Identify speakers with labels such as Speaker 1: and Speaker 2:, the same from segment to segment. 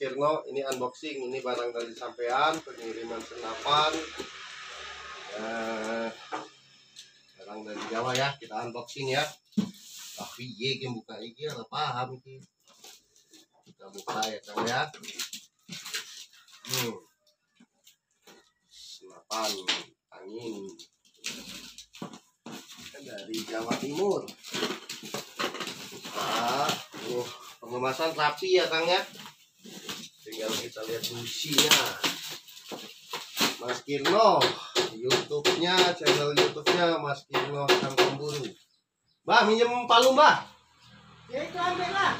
Speaker 1: Kirno ini unboxing ini barang dari sampean pengiriman senapan. Eh, barang dari Jawa ya kita unboxing ya. Tapi ye yang buka iki ada paham iki kita buka ya kang ya. Hmm. senapan angin. Dari Jawa Timur. Ah uh, pengemasan rapi ya kang ya tinggal kita lihat businya Mas Kirno YouTube-nya channel YouTube-nya Mas Kirno sang pemburu. Mbak minjem palu mbak
Speaker 2: Ya itu ambil lah.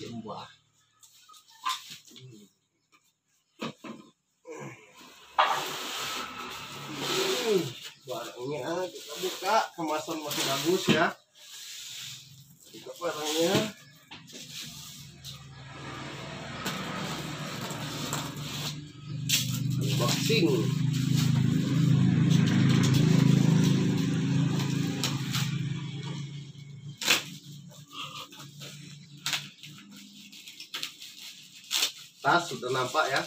Speaker 1: Ya, mbak Hmm, barangnya kita buka kemasan masih bagus ya. Buka barangnya unboxing tas sudah nampak ya?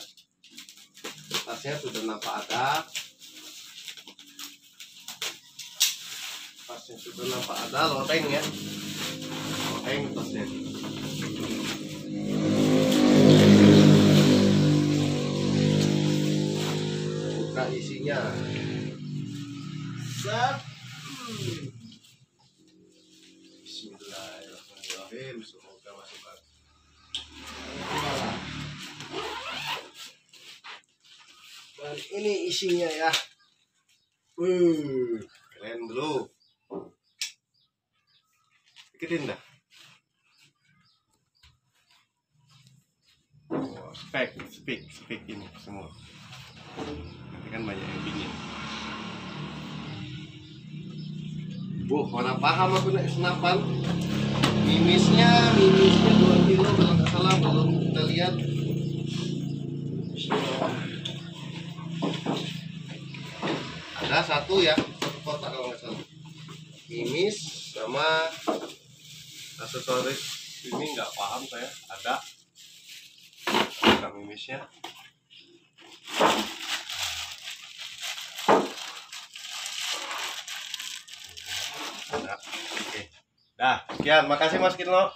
Speaker 1: Tasnya sudah nampak ada. Tasnya sudah nampak ada loteng ya. Loteng tasnya isinya Set. Hmm. Dan ini isinya ya. Wih, keren bro. Ikutin dah. Spek, spek, spek ini semua nanti kan banyak yang pingin Bu, mana paham aku naik senapan? Mimisnya, mimisnya 2 kilo kalau nggak salah belum kita lihat. Ada satu ya satu kotak kalau nggak salah. Mimis sama aksesoris. Ini nggak paham saya ada. Ada mimisnya oke. Dah sekian. Makasih mas Kirno